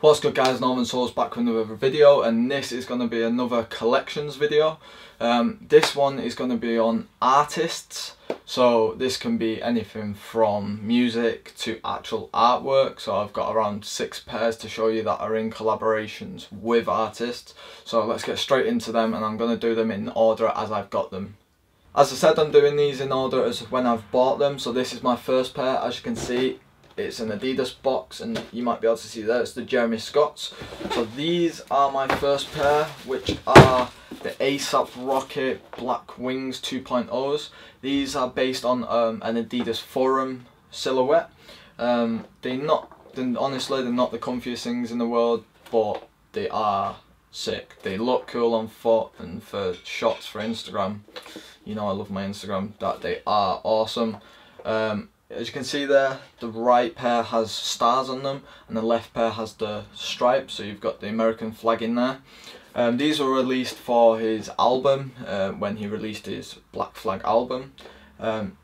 What's good guys, Norman Souls back with another video and this is going to be another collections video. Um, this one is going to be on artists, so this can be anything from music to actual artwork. So I've got around six pairs to show you that are in collaborations with artists. So let's get straight into them and I'm going to do them in order as I've got them. As I said I'm doing these in order as when I've bought them, so this is my first pair as you can see it's an Adidas box and you might be able to see there it's the Jeremy Scotts. So these are my first pair which are the ASAP Rocky Black Wings 2.0s these are based on um, an Adidas Forum silhouette. Um, they're not they're, honestly they're not the comfiest things in the world but they are sick. They look cool on foot and for shots for Instagram. You know I love my Instagram that they are awesome. Um, as you can see there, the right pair has stars on them and the left pair has the stripes, so you've got the American flag in there. Um, these were released for his album, uh, when he released his Black Flag album. Um,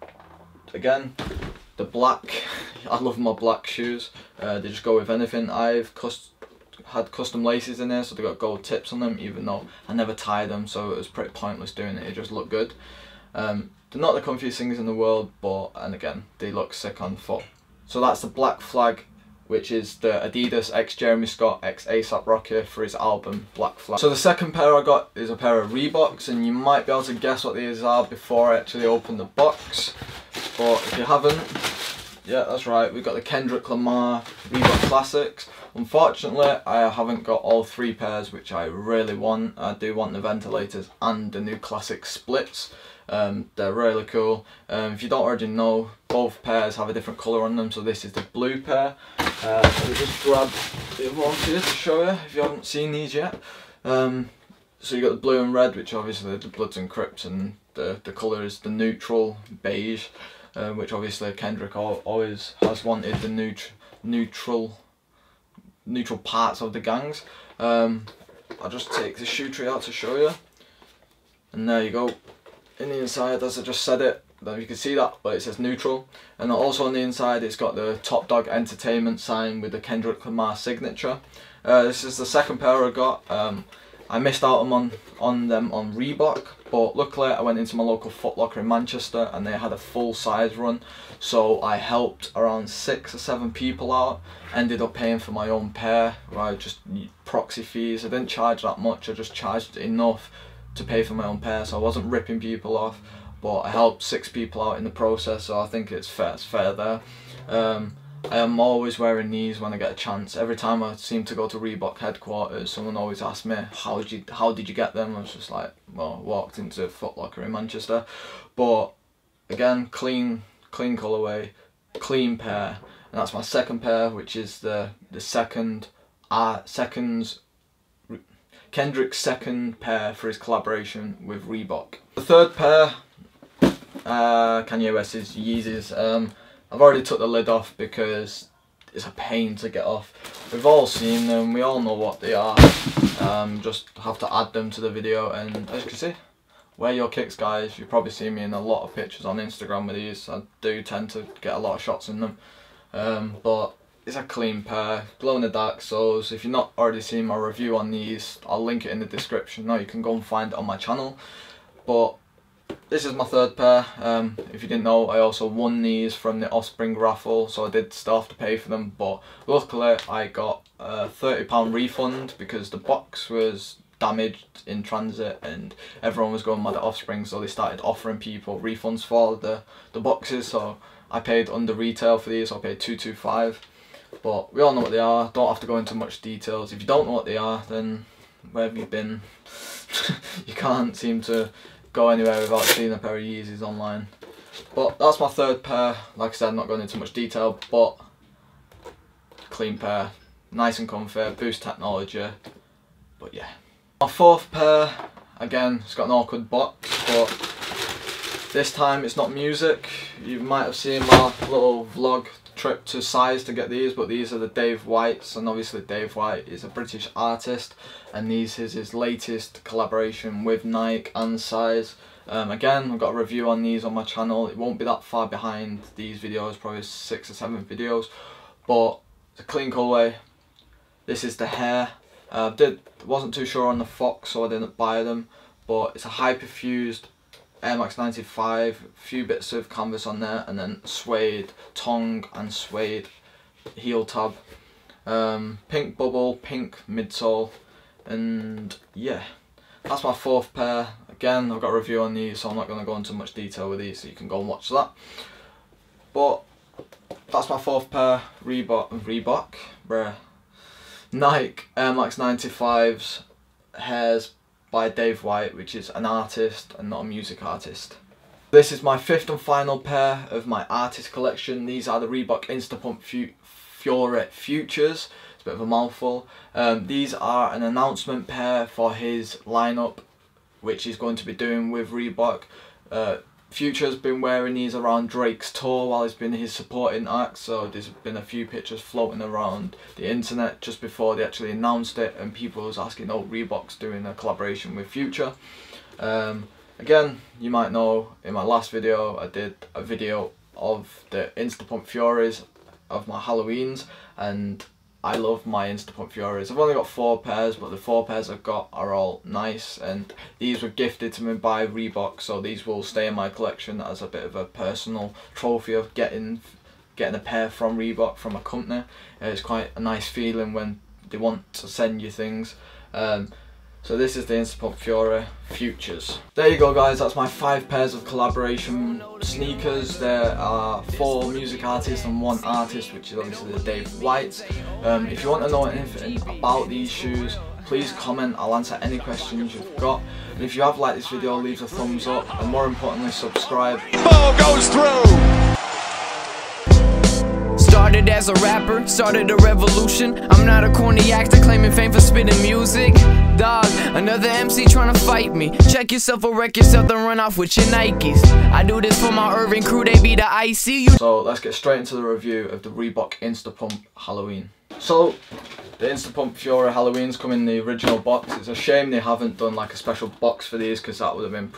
again, the black, I love my black shoes, uh, they just go with anything. I've cust had custom laces in there, so they got gold tips on them, even though I never tie them, so it was pretty pointless doing it, it just looked good. Um, they're not the comfiest things in the world, but, and again, they look sick on foot. So that's the Black Flag, which is the Adidas X Jeremy Scott X ASAP Rocky for his album Black Flag. So the second pair I got is a pair of Reeboks, and you might be able to guess what these are before I actually open the box. But if you haven't, yeah, that's right, we've got the Kendrick Lamar Reebok Classics. Unfortunately, I haven't got all three pairs, which I really want. I do want the ventilators and the new classic splits. Um, they're really cool. Um, if you don't already know, both pairs have a different colour on them. So this is the blue pair. Uh, so just grab the one here to show you if you haven't seen these yet. Um, so you got the blue and red, which obviously the Bloods and Crips, and the the colour is the neutral beige, uh, which obviously Kendrick always has wanted the neut neutral neutral parts of the gangs. Um, I'll just take the shoe tree out to show you. And there you go in the inside as I just said it you can see that but it says neutral. And also on the inside it's got the Top Dawg Entertainment sign with the Kendrick Lamar signature. Uh, this is the second pair I got. Um, I missed out on, on them on Reebok but luckily I went into my local Foot Locker in Manchester and they had a full size run. So I helped around six or seven people out. Ended up paying for my own pair right just proxy fees. I didn't charge that much. I just charged enough to pay for my own pair, so I wasn't ripping people off, but I helped six people out in the process, so I think it's fair, it's fair there. Um, I am always wearing these when I get a chance. Every time I seem to go to Reebok headquarters, someone always asks me, how did you, how did you get them? I was just like, well, walked into Foot Locker in Manchester. But again, clean, clean colorway, clean pair. And that's my second pair, which is the, the second, uh, seconds Kendrick's second pair for his collaboration with Reebok. The third pair, uh, Kanye West's Yeezys. Um, I've already took the lid off because it's a pain to get off. We've all seen them, we all know what they are. Um, just have to add them to the video and as you can see, wear your kicks guys. You've probably seen me in a lot of pictures on Instagram with these. I do tend to get a lot of shots in them. Um, but it's a clean pair, glow in the dark soles. If you've not already seen my review on these, I'll link it in the description. Now you can go and find it on my channel. But this is my third pair. Um, if you didn't know, I also won these from the Offspring raffle, so I did still have to pay for them. But luckily, I got a £30 refund because the box was damaged in transit and everyone was going mad at Offspring, so they started offering people refunds for the, the boxes. So I paid under retail for these, so I paid 225 but we all know what they are, don't have to go into much details. If you don't know what they are, then where have you been? you can't seem to go anywhere without seeing a pair of Yeezys online. But that's my third pair. Like I said, not going into much detail, but clean pair, nice and comfy, boost technology. But yeah. My fourth pair, again, it's got an awkward box, but this time it's not music. You might have seen my little vlog trip to Size to get these, but these are the Dave Whites, and obviously Dave White is a British artist, and these is his latest collaboration with Nike and Size. Um, again, I've got a review on these on my channel. It won't be that far behind these videos, probably six or seven videos, but it's a clean colorway, This is the Hare. Uh, did wasn't too sure on the Fox, so I didn't buy them. But it's a hyperfused Air Max 95, few bits of canvas on there, and then suede tongue and suede heel tab. Um, pink bubble, pink midsole, and yeah, that's my fourth pair. Again, I've got a review on these, so I'm not going to go into much detail with these, so you can go and watch that. But that's my fourth pair. Reebok, Reebok, bruh. Nike Air Max 95s Hares by Dave White, which is an artist and not a music artist. This is my fifth and final pair of my artist collection. These are the Reebok Instapump Fury Futures. It's a bit of a mouthful. Um, these are an announcement pair for his lineup, which he's going to be doing with Reebok. Uh, Future's been wearing these around Drake's tour while he's been his supporting act, so there's been a few pictures floating around the internet just before they actually announced it, and people was asking, oh, Reebok's doing a collaboration with Future. Um, again, you might know in my last video, I did a video of the Instapump Furies of my Halloweens, and I love my Instapump Furies. I've only got four pairs, but the four pairs I've got are all nice, and these were gifted to me by Reebok, so these will stay in my collection as a bit of a personal trophy of getting getting a pair from Reebok from a company. Uh, it's quite a nice feeling when they want to send you things. Um, so this is the Instapump Fury Futures. There you go guys, that's my five pairs of collaboration sneakers. There are four music artists and one artist, which is obviously the Dave White. Um, if you want to know anything about these shoes, please comment, I'll answer any questions you've got. And if you have liked this video, leave a thumbs up, and more importantly, subscribe. Ball goes through! Started as a rapper, started a revolution. I'm not a corny actor claiming fame for spitting music. Dog, another MC trying to fight me. Check yourself or wreck yourself, then run off with your Nikes. I do this for my Irving crew, they be the ICU. So let's get straight into the review of the Reebok Instapump Halloween. So, the Instapump Fury Halloweens come in the original box. It's a shame they haven't done like a special box for these because that would have been